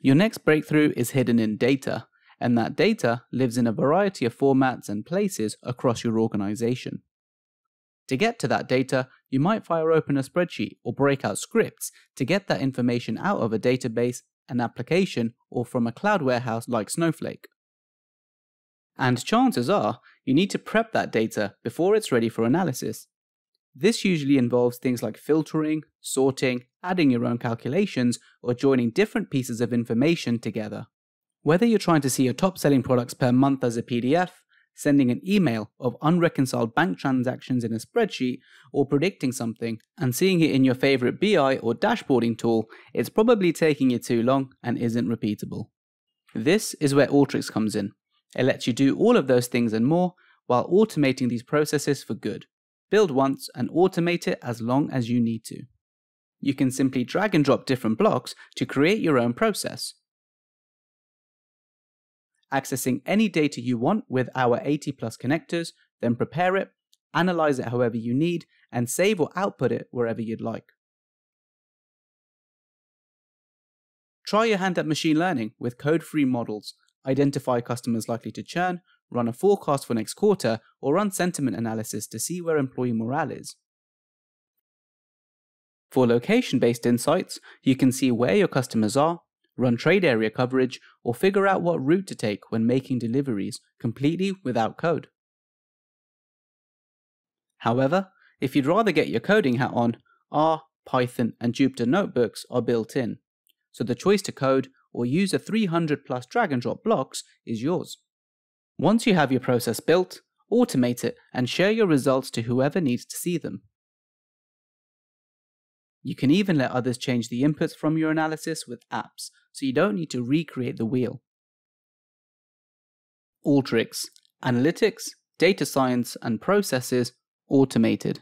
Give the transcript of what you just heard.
Your next breakthrough is hidden in data, and that data lives in a variety of formats and places across your organization. To get to that data, you might fire open a spreadsheet or break out scripts to get that information out of a database, an application, or from a cloud warehouse like Snowflake. And chances are, you need to prep that data before it's ready for analysis. This usually involves things like filtering, sorting, adding your own calculations, or joining different pieces of information together. Whether you're trying to see your top selling products per month as a PDF, sending an email of unreconciled bank transactions in a spreadsheet, or predicting something and seeing it in your favorite BI or dashboarding tool, it's probably taking you too long and isn't repeatable. This is where Alteryx comes in. It lets you do all of those things and more while automating these processes for good. Build once and automate it as long as you need to. You can simply drag and drop different blocks to create your own process. Accessing any data you want with our 80 plus connectors, then prepare it, analyze it however you need, and save or output it wherever you'd like. Try your hand at machine learning with code free models, identify customers likely to churn, run a forecast for next quarter, or run sentiment analysis to see where employee morale is. For location based insights, you can see where your customers are, run trade area coverage, or figure out what route to take when making deliveries completely without code. However, if you'd rather get your coding hat on, R, Python, and Jupyter notebooks are built in, so the choice to code or use a 300 plus drag and drop blocks is yours. Once you have your process built, automate it and share your results to whoever needs to see them. You can even let others change the inputs from your analysis with apps, so you don't need to recreate the wheel. Alteryx Analytics, Data Science, and Processes Automated.